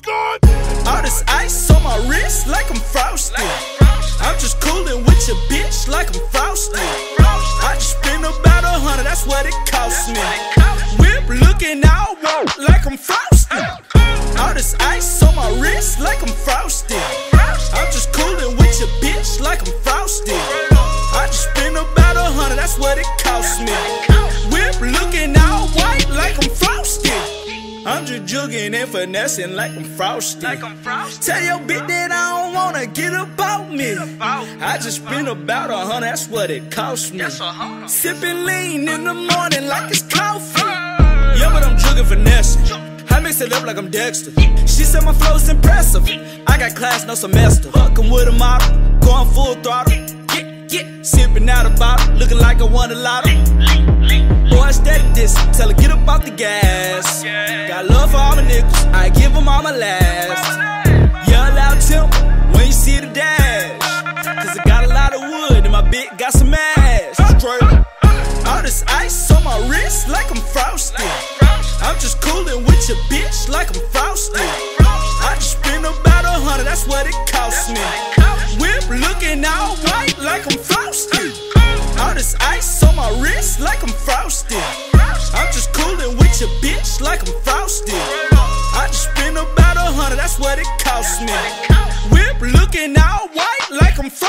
gone. All this ice on my wrist like I'm Frosty. I'm just coolin' with your bitch like I'm Frosty. I just spent about a hundred, that's what it cost me. Whip looking woke like I'm Frosty. All this ice on my wrist like I'm Frosty. I'm just coolin' with your bitch like I'm Frosty. I just spent about a hundred, that's what it cost I'm just jugging and finessing like I'm frosty. Tell your bitch that I don't wanna get about me. I just spent about a hundred, that's what it cost me. Sipping lean in the morning like it's coffee. Yeah, but I'm jugging finessing. I mix it up like I'm Dexter. She said my flow's impressive. I got class, no semester. Fucking with a model, going full throttle. Get, get, sipping out a bottle, looking like I won a lotto. Boy, steady this, tell her get up off the gas. Got love for all my niggas, I give them all my last. Yell out Tim when you see the dash. Cause I got a lot of wood and my bitch got some ass. Straight. All this ice on my wrist like I'm Frosty. I'm just coolin' with your bitch like I'm Frosty. I just spent about a hundred, that's what it cost me. Whip looking all white like I'm Frosty. Like I'm Frosty. I just spent about a hundred, that's what it cost me. Whip looking all white like I'm.